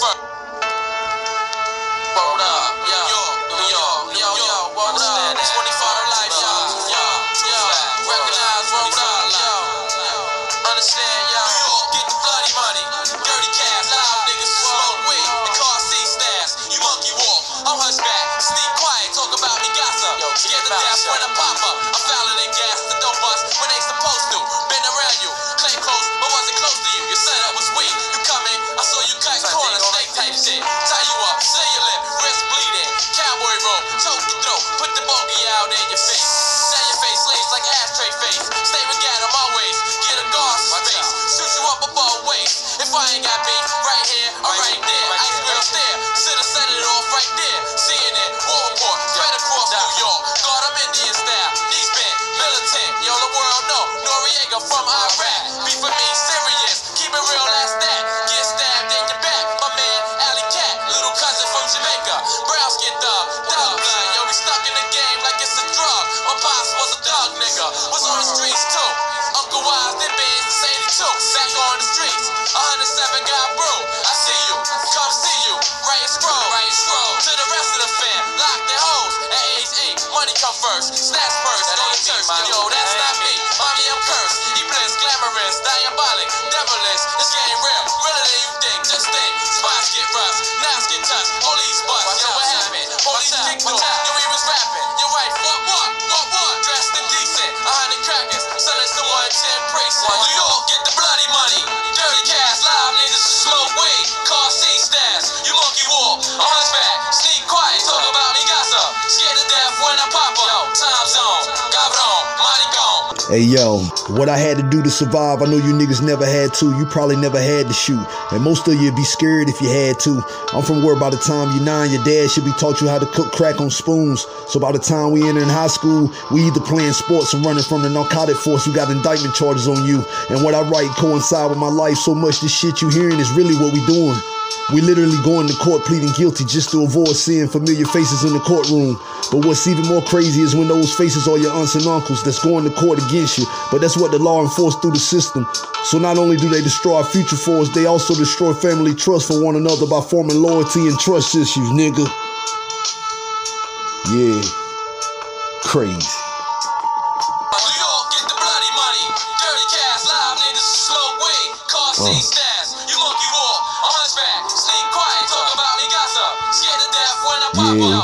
first. Word up, yo, yo, yo, yo, word up. 25 to life, yo, yo, yo. Recognize, word up, yo. Understand, yo. Get the bloody money, dirty cash, live niggas smoke weed, and car seat stash. You monkey walk, I'm hunchback, face. On my waist, get a guard space. Shoot you up above waist. If I ain't got beef, right here or right there. Ice grill stare, should've set it off right there. Seeing it, war report, spread across New York. God, I'm Indian style, knees bent, militant. Yo, the world know, Noreaga from Iraq. Beef for me, nigga, was on the streets too. Uncle Wise, then bands to 82, back on the streets. 107 got brew. I see you, come see you. Right scroll, right scroll. To the rest of the fam, lock their hoes. At age 8, money come first. Snatch first, go to church. Yo, that's Hey yo, what I had to do to survive, I know you niggas never had to. You probably never had to shoot. And most of you'd be scared if you had to. I'm from where by the time you're nine, your dad should be taught you how to cook crack on spoons. So by the time we enter in high school, we either playing sports or running from the narcotic force who got indictment charges on you. And what I write coincide with my life so much this shit you hearing is really what we doing. We literally going to court pleading guilty just to avoid seeing familiar faces in the courtroom. But what's even more crazy is when those faces are your aunts and uncles that's going to court against you. But that's what the law enforce through the system. So not only do they destroy our future for us, they also destroy family trust for one another by forming loyalty and trust issues, nigga. Yeah. Crazy. New monkey